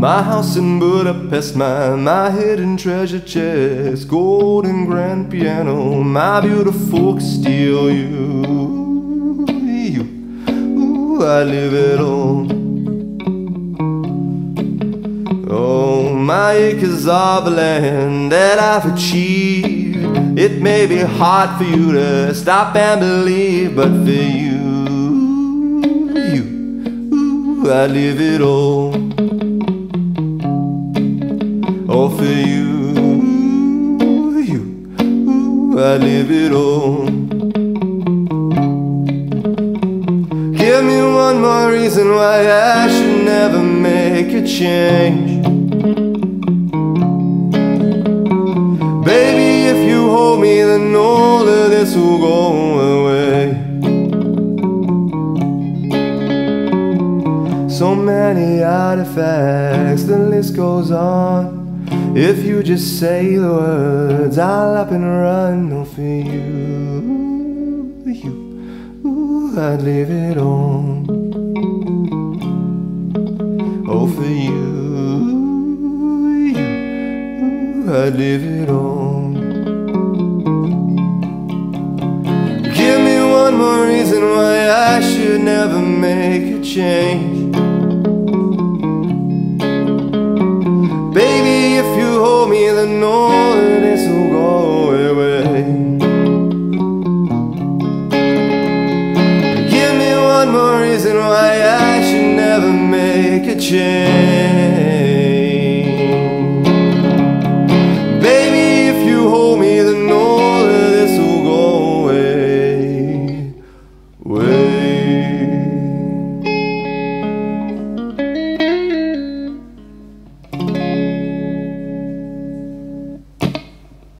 My house in Budapest, my, my hidden treasure chest, golden grand piano, my beautiful Castile. You, you, I live it all. Oh, my acres of land that I've achieved. It may be hard for you to stop and believe, but for you, you, ooh, I live it all. For you, you, I live it all. Give me one more reason why I should never make a change. Baby, if you hold me, then all of this will go away. So many artifacts, the list goes on. If you just say the words, I'll up and run. No, for you, you, ooh, I'd leave it all. Oh, for you, you, ooh, I'd leave it all. Give me one more reason why I should never make a change. One more reason why I should never make a change.